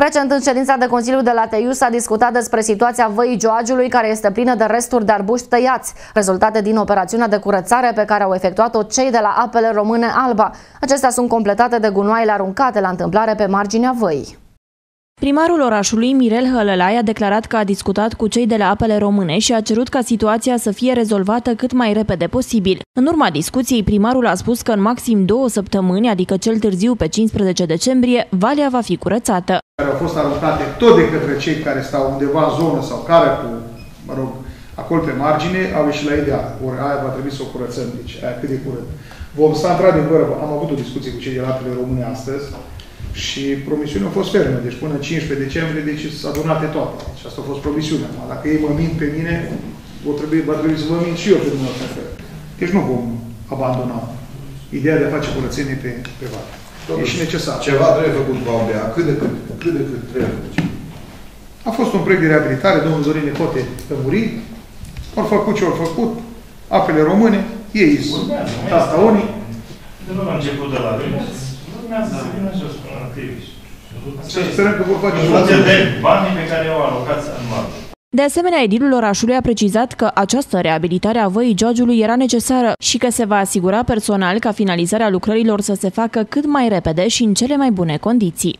Recent, în ședința de Consiliu de la Teiu s-a discutat despre situația văii Joagiului, care este plină de resturi de arbuști tăiați, rezultate din operațiunea de curățare pe care au efectuat-o cei de la apele române Alba. Acestea sunt completate de gunoaiele aruncate la întâmplare pe marginea văii. Primarul orașului, Mirel Hălălai, a declarat că a discutat cu cei de la apele române și a cerut ca situația să fie rezolvată cât mai repede posibil. În urma discuției, primarul a spus că în maxim două săptămâni, adică cel târziu pe 15 decembrie, valea va fi curățată. Care au fost aruncate tot de către cei care stau undeva în zonă sau care cu, mă rog, acolo pe margine, au ieșit la ideea. Ori aia va trebui să o curățăm, deci aia cât de curând. Vom sta într-adevăr, am avut o discuție cu cei de la apele române astăzi, și promisiunea a fost fermă, deci până 15 decembrie, deci s-a adunate toate. Și asta a fost promisiunea. Dacă ei mă mint pe mine, o trebuie, va trebui să vă mint și eu pe dumneavoastră. Deci nu vom abandona ideea de a face curățenie pe, pe vale. E și necesar. Ceva trebuie făcut cu Aubea. Cât de cât, cât de cât trebuie făcut. A fost un proiect de reabilitare, domnul Zorin Necote pe muri. Au făcut ce au făcut, apele române, ei sunt asta unii. De la început de la urmează să vină jos până la Criviș. Să sperăm că vor face în funcție de banii pe care au alocați anual. De asemenea, edilul orașului a precizat că această reabilitare a văii Georgiului era necesară și că se va asigura personal ca finalizarea lucrărilor să se facă cât mai repede și în cele mai bune condiții.